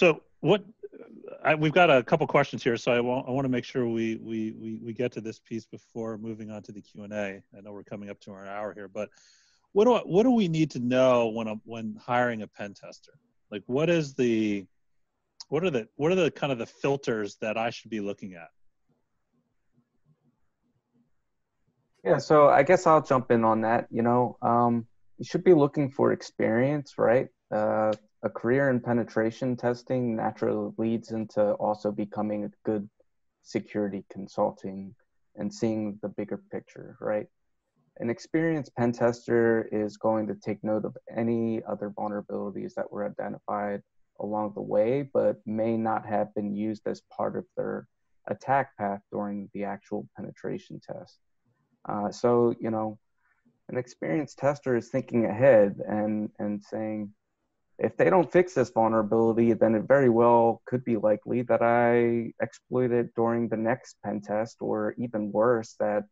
So what I, we've got a couple questions here, so I want I want to make sure we, we we we get to this piece before moving on to the Q and A. I know we're coming up to our hour here, but what do I, what do we need to know when I'm, when hiring a pen tester? Like, what is the what are the what are the kind of the filters that I should be looking at? Yeah, so I guess I'll jump in on that. You know, um, you should be looking for experience, right? Uh, a career in penetration testing naturally leads into also becoming a good security consulting and seeing the bigger picture, right? An experienced pen tester is going to take note of any other vulnerabilities that were identified along the way, but may not have been used as part of their attack path during the actual penetration test. Uh, so, you know, an experienced tester is thinking ahead and, and saying, if they don't fix this vulnerability, then it very well could be likely that I exploit it during the next pen test, or even worse, that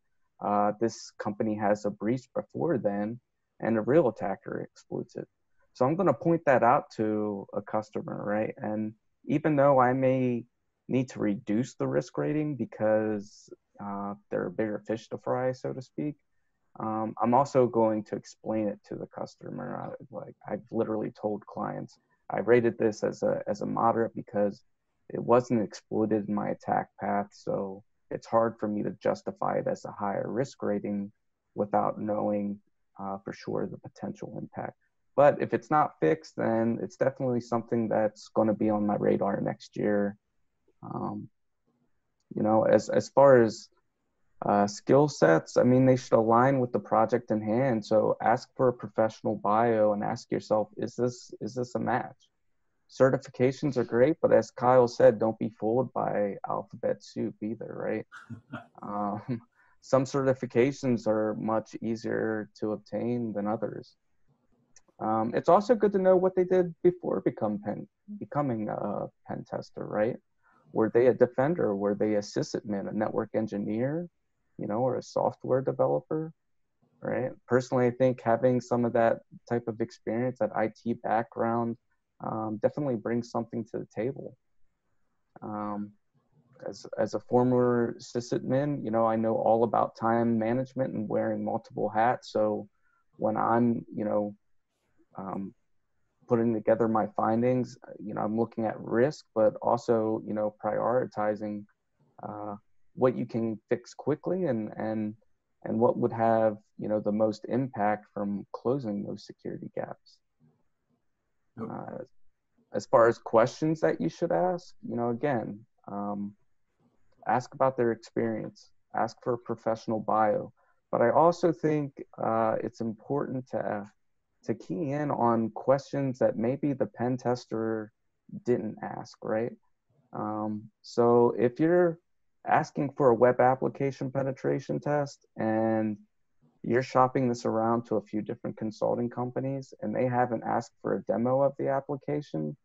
uh, this company has a breach before then and a real attacker exploits it. So I'm going to point that out to a customer, right? And even though I may need to reduce the risk rating because uh, they're bigger fish to fry, so to speak. Um, I'm also going to explain it to the customer. I, like I've literally told clients, I rated this as a as a moderate because it wasn't exploited in my attack path, so it's hard for me to justify it as a higher risk rating without knowing uh, for sure the potential impact. But if it's not fixed, then it's definitely something that's going to be on my radar next year. Um, you know as as far as uh, skill sets i mean they should align with the project in hand. So ask for a professional bio and ask yourself is this is this a match? Certifications are great but as kyle said don't be fooled by alphabet soup either right? Um, some certifications are much easier to obtain than others. Um, it's also good to know what they did before become pen, becoming a pen tester right? Were they a defender? Were they a sysadmin, a network engineer, you know, or a software developer? Right. Personally, I think having some of that type of experience, that IT background, um, definitely brings something to the table. Um, as, as a former sysadmin, you know, I know all about time management and wearing multiple hats. So when I'm, you know, um, putting together my findings you know i'm looking at risk but also you know prioritizing uh, what you can fix quickly and and and what would have you know the most impact from closing those security gaps. Uh, as far as questions that you should ask you know again um, ask about their experience ask for a professional bio. But i also think uh, it's important to to key in on questions that maybe the pen tester didn't ask, right? Um, so if you're asking for a web application penetration test and you're shopping this around to a few different consulting companies and they haven't asked for a demo of the application,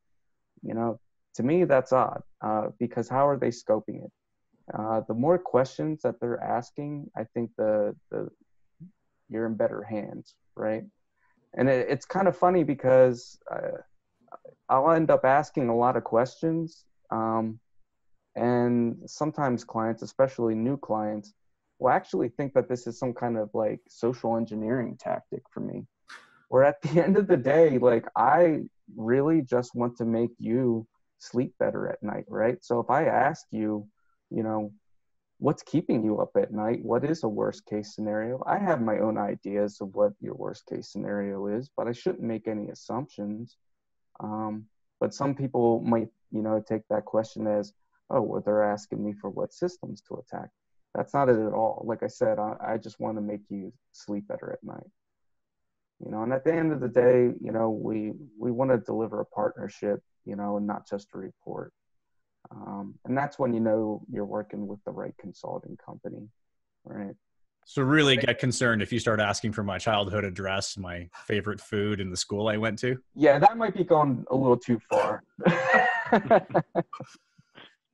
you know, to me that's odd uh, because how are they scoping it? Uh, the more questions that they're asking, I think the the you're in better hands, right? and it, it's kind of funny because uh, I'll end up asking a lot of questions, um, and sometimes clients, especially new clients, will actually think that this is some kind of like social engineering tactic for me. Where at the end of the day, like I really just want to make you sleep better at night, right? So if I ask you, you know, what's keeping you up at night what is a worst case scenario i have my own ideas of what your worst case scenario is but i shouldn't make any assumptions um, but some people might you know take that question as oh well they're asking me for what systems to attack. That's not it at all. Like i said i, I just want to make you sleep better at night. You know and at the end of the day you know we we want to deliver a partnership you know and not just a report. Um, and that's when you know you're working with the right consulting company right? So really get concerned if you start asking for my childhood address my favorite food in the school i went to? Yeah that might be going a little too far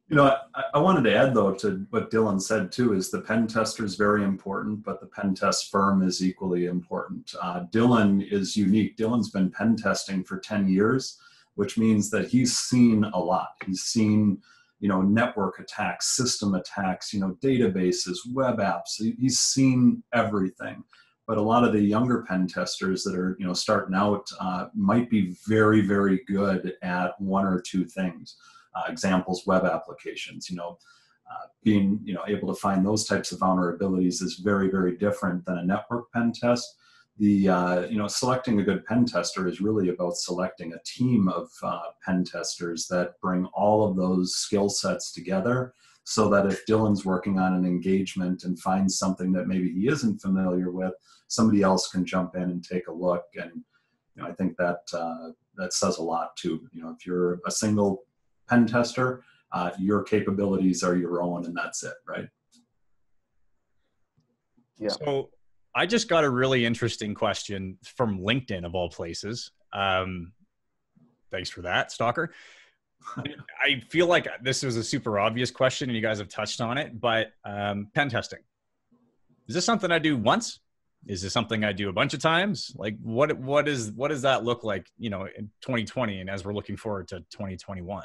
you know I, I, wanted to add though to what dylan said too is the pen tester is very important but the pen test firm is equally important uh, dylan is unique dylan's been pen testing for 10 years which means that he's seen a lot. He's seen, you know, network attacks, system attacks, you know, databases, web apps. He's seen everything. But a lot of the younger pen testers that are, you know, starting out uh, might be very, very good at one or two things. Uh, examples, web applications. You know, uh, being you know able to find those types of vulnerabilities is very, very different than a network pen test the uh, you know selecting a good pen tester is really about selecting a team of uh, pen testers that bring all of those skill sets together so that if dylan's working on an engagement and finds something that maybe he isn't familiar with somebody else can jump in and take a look and you know i think that uh, that says a lot too you know if you're a single pen tester uh, your capabilities are your own and that's it right yeah so I just got a really interesting question from LinkedIn of all places. Um, thanks for that, Stalker. I feel like this was a super obvious question and you guys have touched on it, but um, pen testing. Is this something I do once? Is this something I do a bunch of times? Like what what is what does that look like, you know, in 2020 and as we're looking forward to 2021?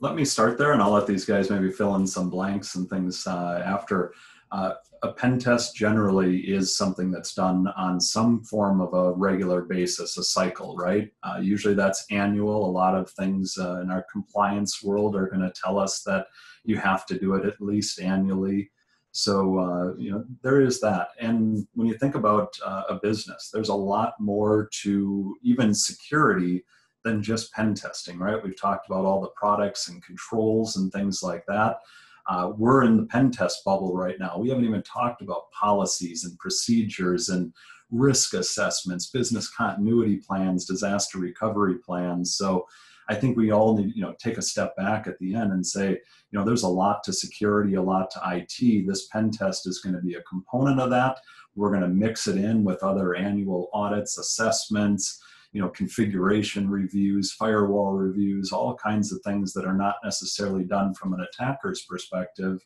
Let me start there and I'll let these guys maybe fill in some blanks and things uh, after. Uh, a pen test generally is something that's done on some form of a regular basis, a cycle, right? Uh, usually that's annual. A lot of things uh, in our compliance world are going to tell us that you have to do it at least annually. So, uh, you know, there is that. And when you think about uh, a business, there's a lot more to even security than just pen testing, right? We've talked about all the products and controls and things like that. Uh, we're in the pen test bubble right now. We haven't even talked about policies and procedures and risk assessments, business continuity plans, disaster recovery plans. So I think we all need, you know, take a step back at the end and say, you know, there's a lot to security, a lot to IT. This pen test is going to be a component of that. We're going to mix it in with other annual audits, assessments, you know configuration reviews firewall reviews all kinds of things that are not necessarily done from an attacker's perspective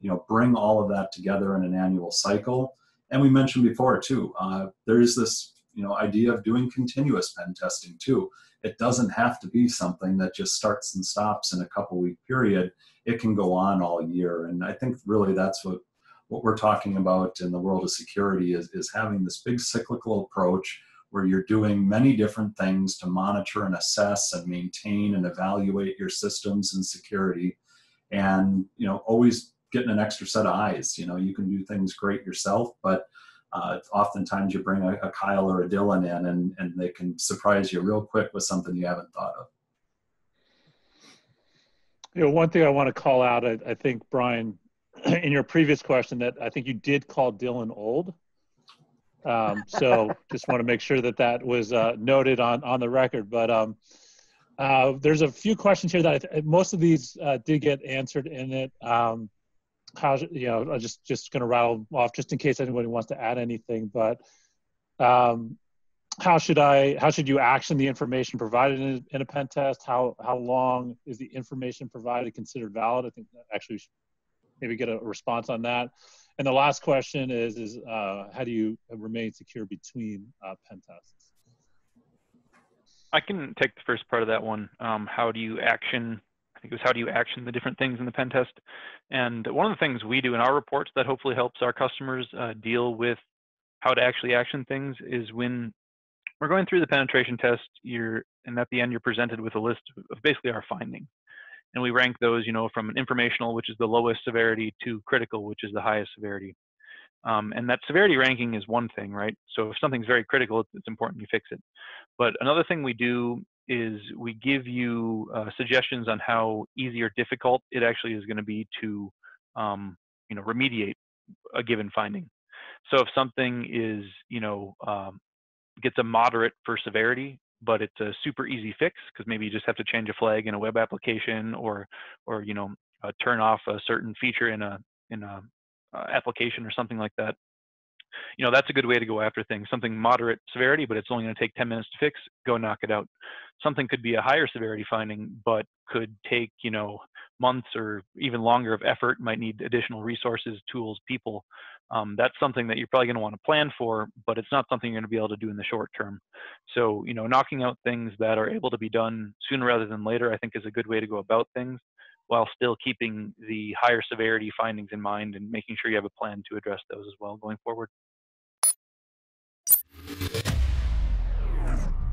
you know bring all of that together in an annual cycle. And we mentioned before too uh, there's this you know idea of doing continuous pen testing too. It doesn't have to be something that just starts and stops in a couple week period. It can go on all year. And i think really that's what what we're talking about in the world of security is, is having this big cyclical approach where you're doing many different things to monitor and assess and maintain and evaluate your systems and security and you know always getting an extra set of eyes. You know you can do things great yourself but uh, oftentimes you bring a, a, kyle or a dylan in and, and they can surprise you real quick with something you haven't thought of. You know one thing i want to call out I, I think brian in your previous question that i think you did call dylan old um, so just want to make sure that that was uh, noted on on the record. But um, uh, there's a few questions here that th- most of these uh, did get answered in it. Um, how you know, I'm just just going to rattle off just in case anybody wants to add anything. But um, how should I? How should you action the information provided in, in a pen test? How how long is the information provided considered valid? I think actually maybe get a response on that. And the last question is, is uh, how do you remain secure between uh, pen tests? I can take the first part of that one. Um, how do you action? I think it was how do you action the different things in the pen test? And one of the things we do in our reports that hopefully helps our customers uh, deal with how to actually action things is when we're going through the penetration test, you're and at the end you're presented with a list of basically our findings and we rank those, you know, from an informational, which is the lowest severity, to critical, which is the highest severity. Um, and that severity ranking is one thing, right? So if something's very critical, it's, important you fix it. But another thing we do is we give you uh, suggestions on how easy or difficult it actually is going to be to, um, you know, remediate a given finding. So if something is, you know, um, gets a moderate for severity, but it's a super easy fix because maybe you just have to change a flag in a web application or or you know uh, turn off a certain feature in a in a uh, application or something like that. You know that's a good way to go after things something moderate severity but it's only going to take 10 minutes to fix go knock it out. Something could be a higher severity finding but could take you know months or even longer of effort might need additional resources tools people um, that's something that you're probably going to want to plan for, but it's not something you're going to be able to do in the short term. So, you know, knocking out things that are able to be done sooner rather than later, I think is a good way to go about things while still keeping the higher severity findings in mind and making sure you have a plan to address those as well going forward.